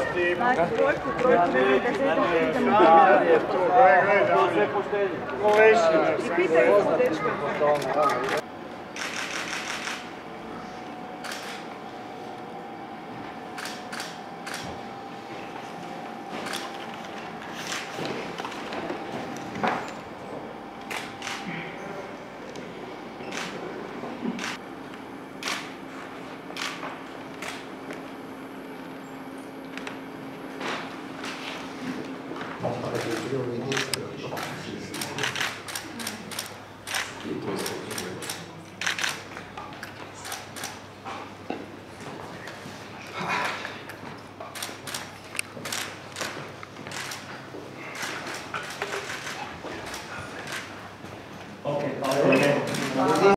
Znači, trojku, trojku, desetak, まあ、それを上に作るこですね。